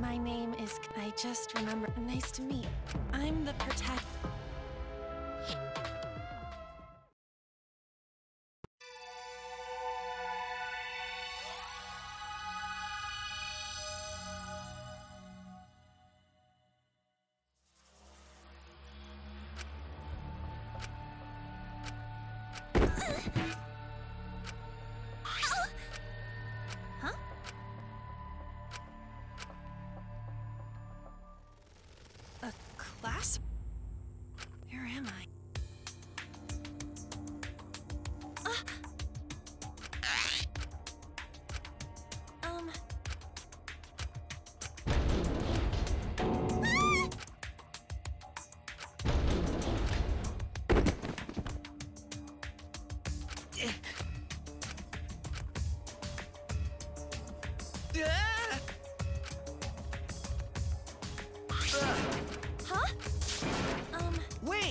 My name is. I just remember. Nice to meet. I'm the protect. Class? Where am I? Ah! Um. ah. ah.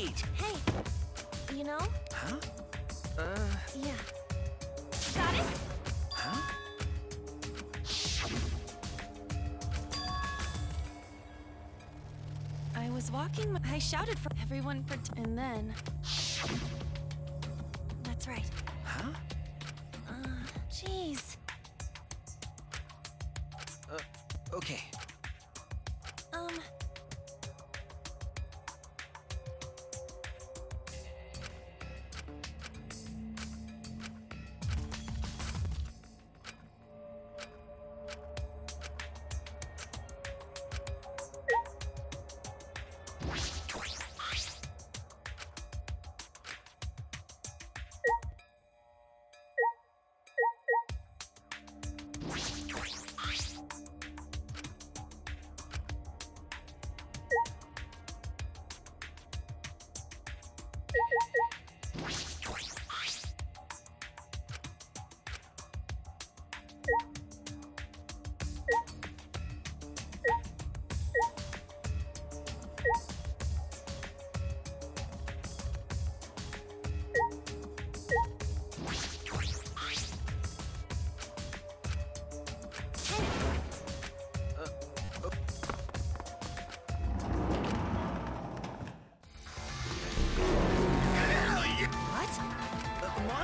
Wait! hey. You know? Huh? Uh, Yeah. Got it? huh? I was walking. I shouted for everyone for. T- and then.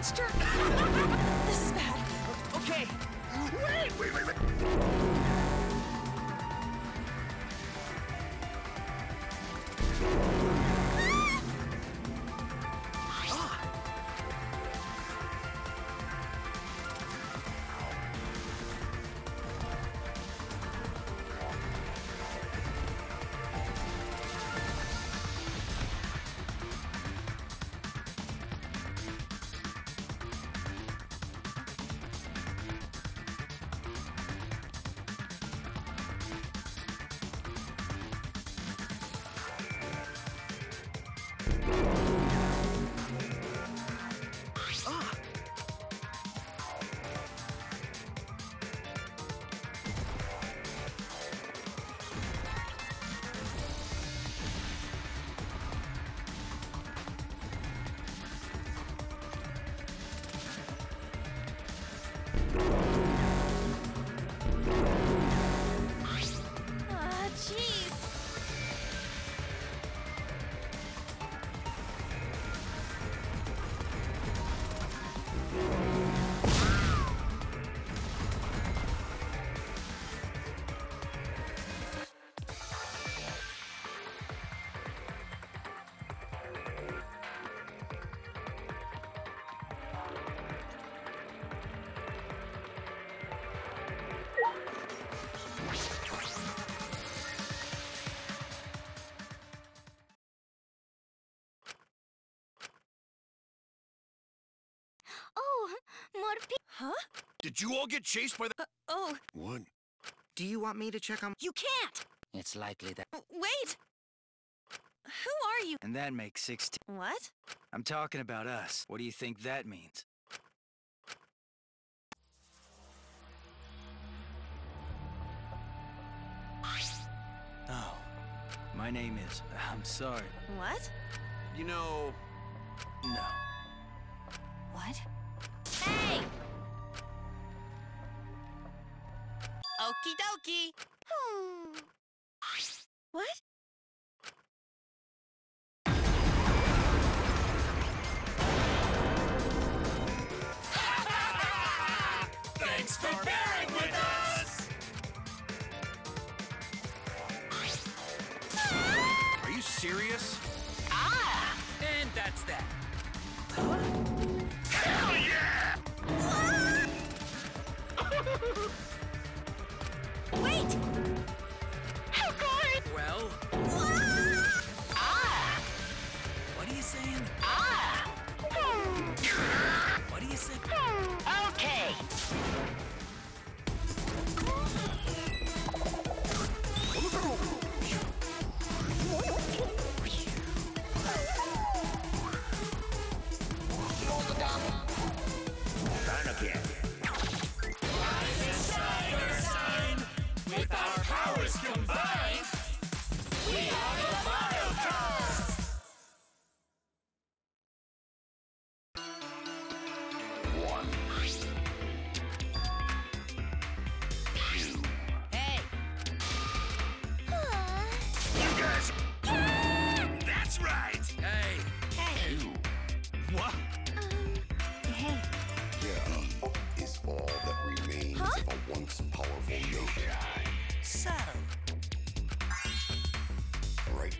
Monster? This is bad. okay. Wait, wait, wait, wait. Huh? Did you all get chased by the. Uh, oh, What? Do you want me to check on. you can't. It's likely that. Wait. Who are you? And that makes 16. What? I'm talking about us. What do you think that means? Oh, my name is. I'm sorry. What? You know. No. What? おき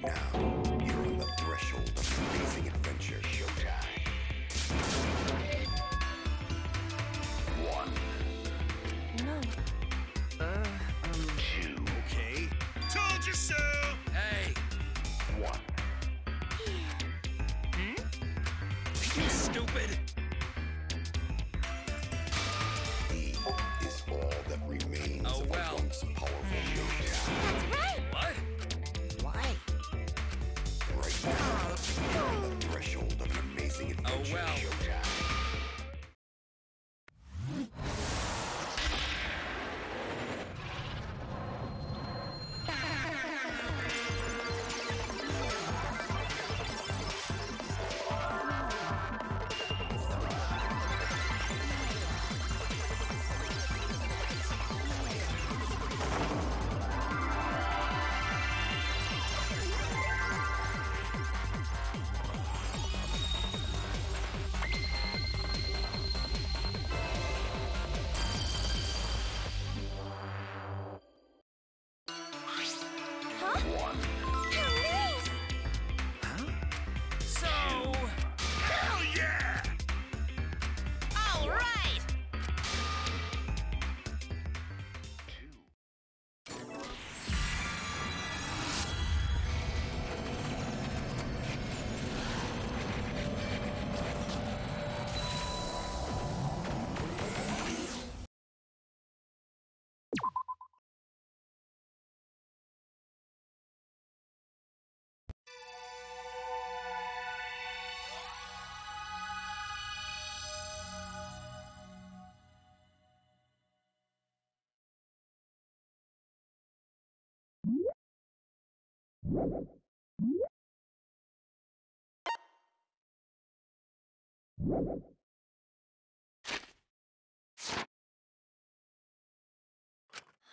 Now, you're on the threshold of amazing adventure. Showtime. One. No. Uh, um. Two. Okay. Told you so! Hey! One. well.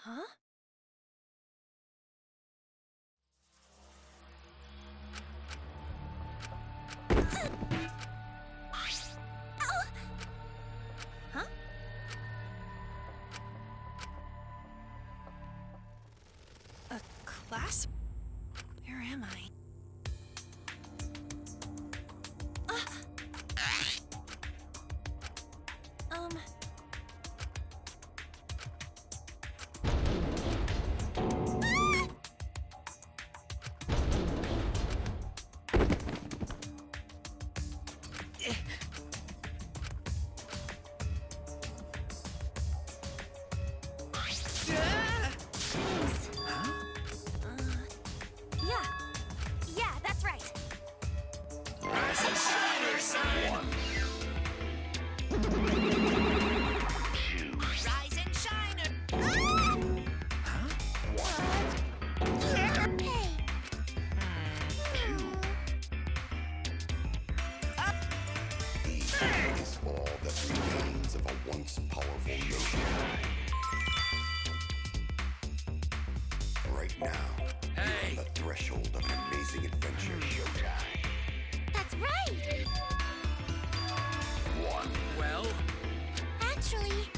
Huh? once powerful notion. Right now, hey. you're on the threshold of an amazing adventure. Showtime. That's right! One. Well? Actually...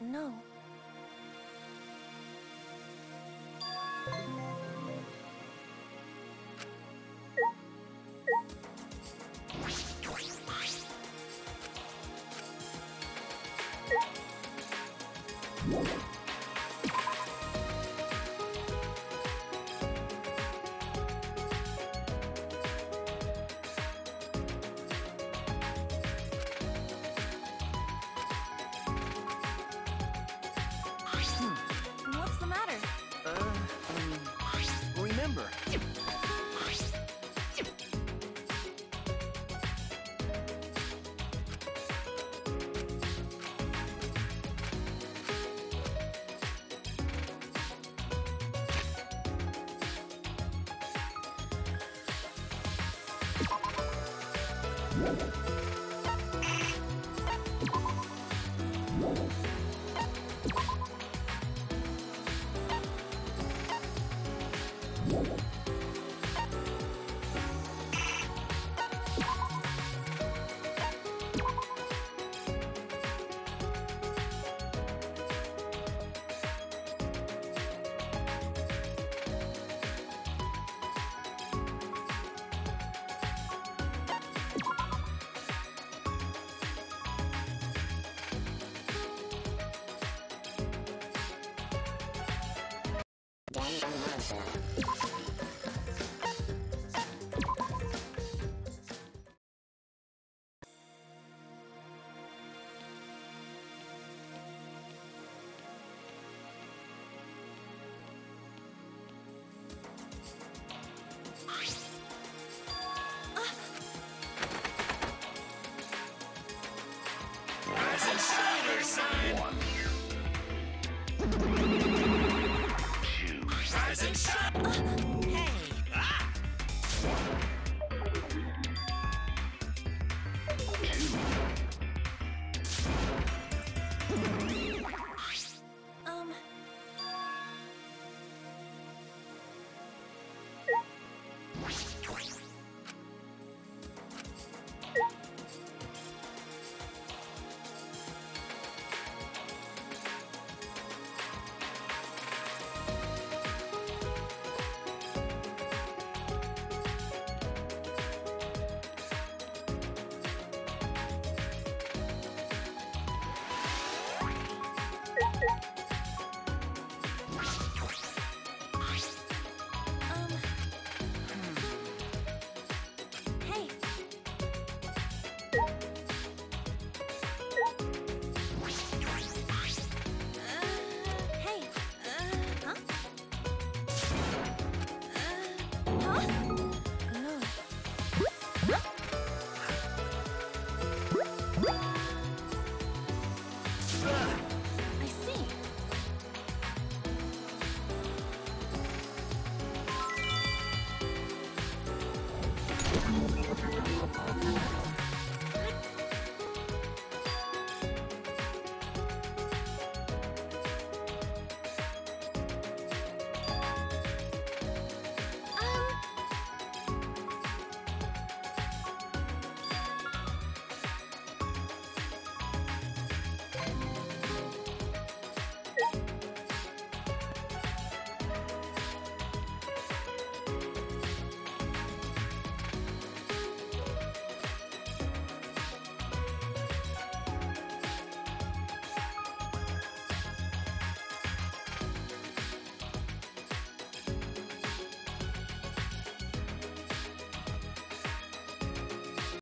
No. you いった!